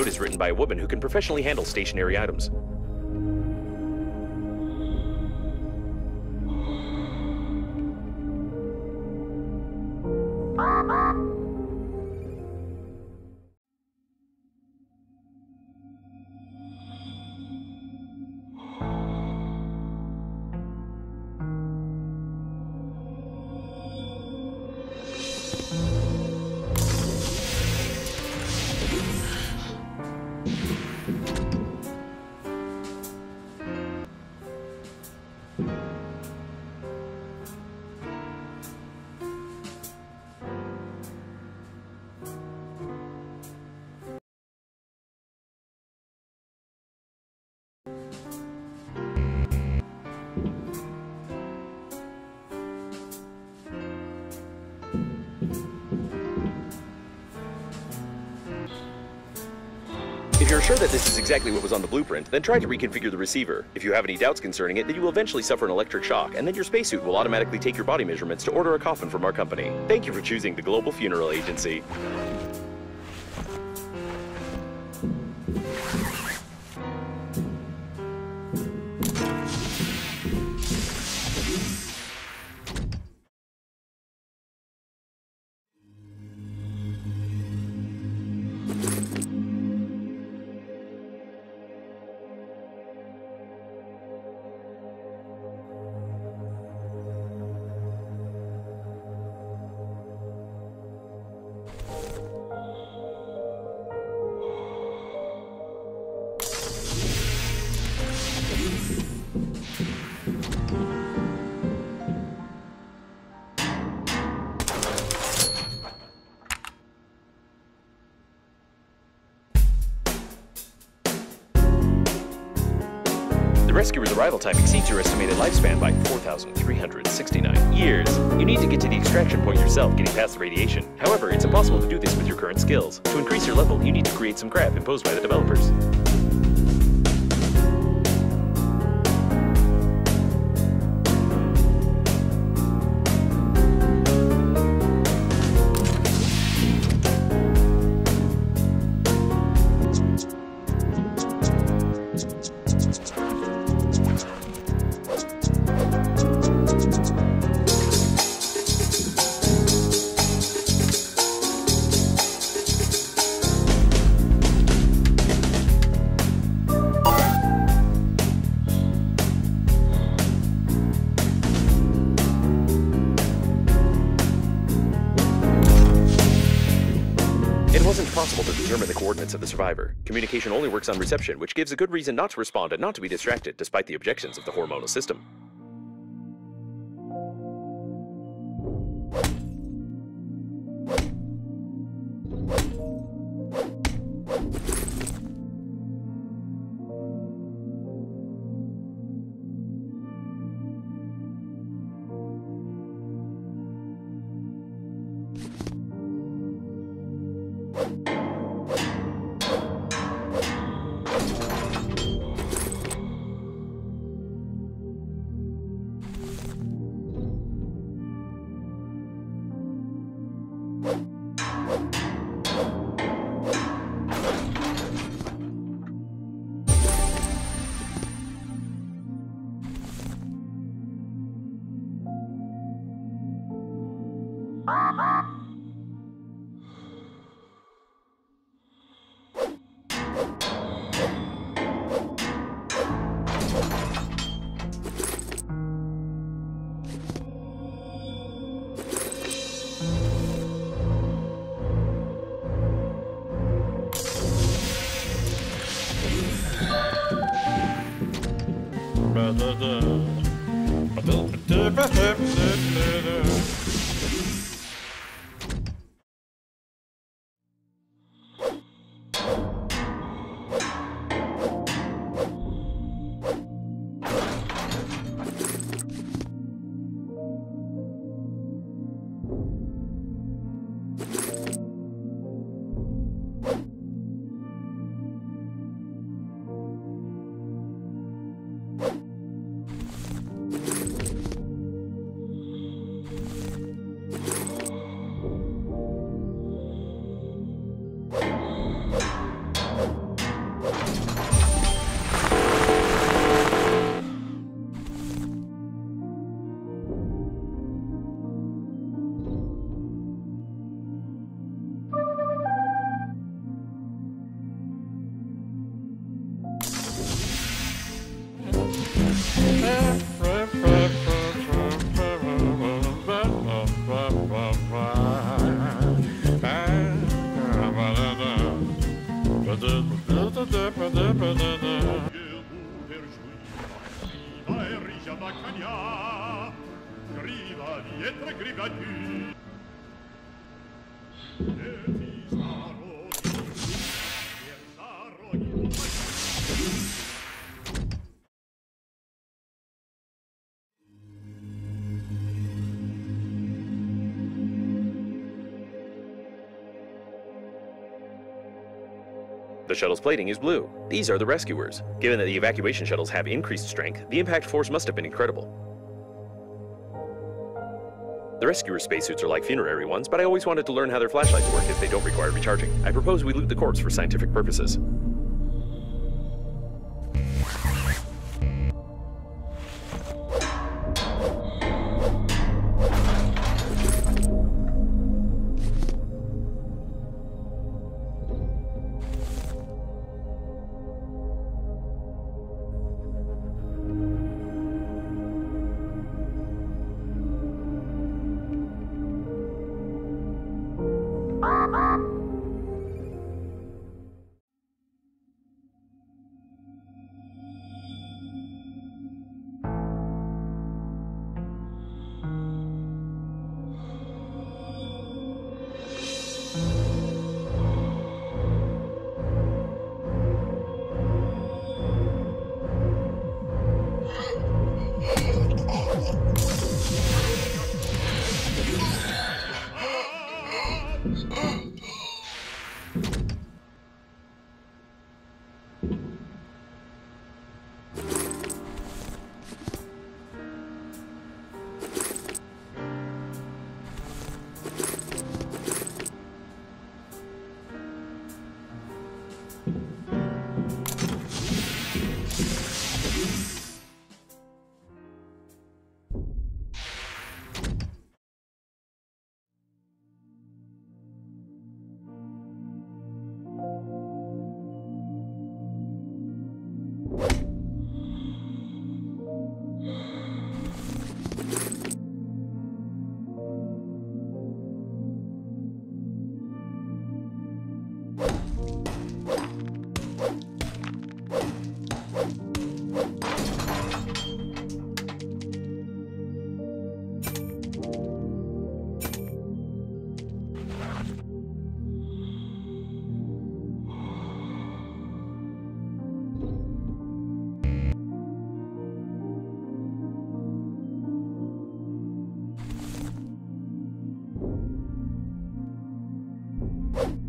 note is written by a woman who can professionally handle stationary items. If you're sure that this is exactly what was on the blueprint, then try to reconfigure the receiver. If you have any doubts concerning it, then you will eventually suffer an electric shock, and then your spacesuit will automatically take your body measurements to order a coffin from our company. Thank you for choosing the Global Funeral Agency. The rescuer's arrival time exceeds your estimated lifespan by 4,369 years. You need to get to the extraction point yourself, getting past the radiation. However, it's impossible to do this with your current skills. To increase your level, you need to create some crap imposed by the developers. isn't possible to determine the coordinates of the survivor. Communication only works on reception, which gives a good reason not to respond and not to be distracted despite the objections of the hormonal system. you the cagna griva dietro griva di The shuttle's plating is blue. These are the rescuers. Given that the evacuation shuttles have increased strength, the impact force must have been incredible. The rescuer spacesuits are like funerary ones, but I always wanted to learn how their flashlights work if they don't require recharging. I propose we loot the corpse for scientific purposes. you